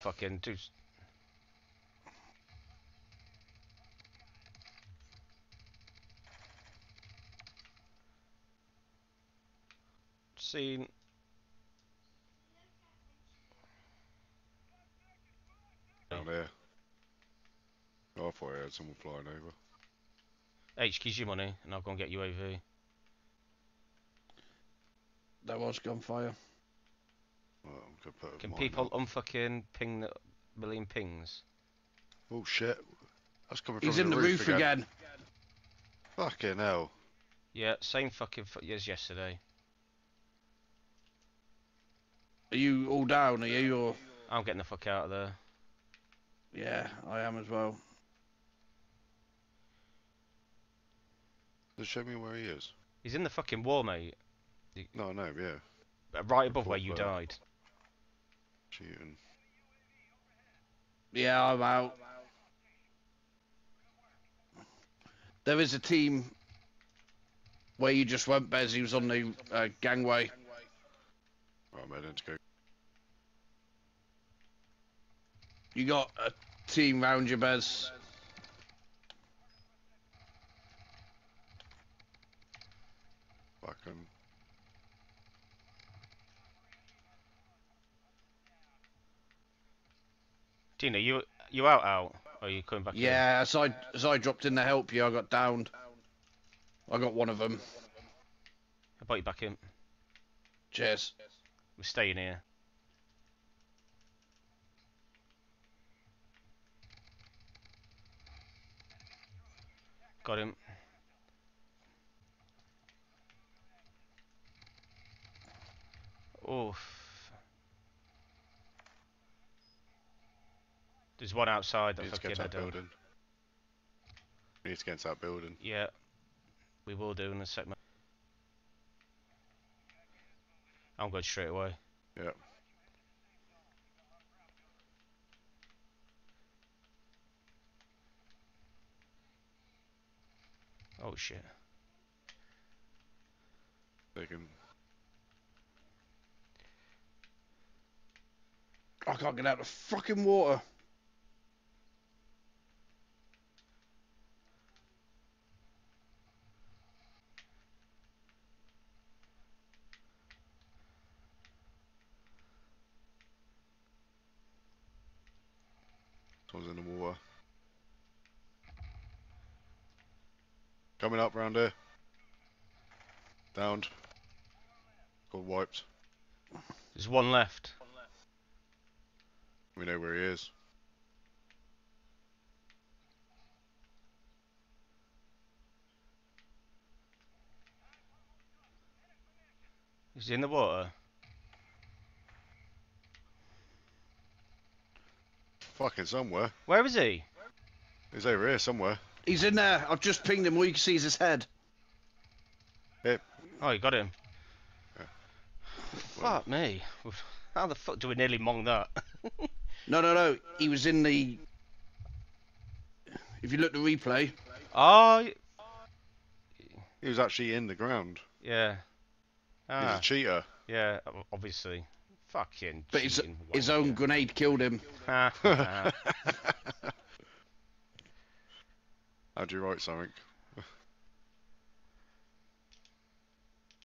fucking do. Seen. Down there. Oh, I thought I had someone flying over. H, keys your money, and I'll go and get you UAV. There was gunfire. Well, I'm gonna put Can people up. unfucking ping the million pings? Oh shit. That's coming He's from in the roof again. Fucking hell. Yeah, same fucking f- as yesterday. Are you all down? Are you? Or... I'm getting the fuck out of there. Yeah, I am as well. Just show me where he is. He's in the fucking wall, mate. No, no, yeah. Uh, Right above thought where you died. Shooting. Yeah, I'm out. There is a team where you just went, Bez. He was on the uh, gangway. Right, I'm heading to go. You got a team round you, Bez. Fucking. Tina, you you out out? Or are you coming back? in? Yeah, as I as I dropped in to help you, I got downed. I got one of them. I brought you back in. Cheers. We're staying here. Got him. Oof. There's one outside that Need to fucking that I building. We need to get into that building. Yeah, we will do in a second. I'm going straight away. Yeah. Oh shit. They can. I can't get out of the fucking water. Someone's in the water. Coming up round here. Downed. Got wiped. There's one left. We know where he is. He's in the water. Fucking somewhere. Where is he? He's over here somewhere. He's in there. I've just pinged him. All you can see is his head. Yep. Oh, you got him. Yeah. Fuck me. How the fuck do we nearly mong that? No, no, no. He was in the. If you look at the replay, oh, He was actually in the ground. yeah. He's Ah, a cheater. yeah, obviously. Fucking but his his own grenade killed him. Ha, ha. How'd you write something?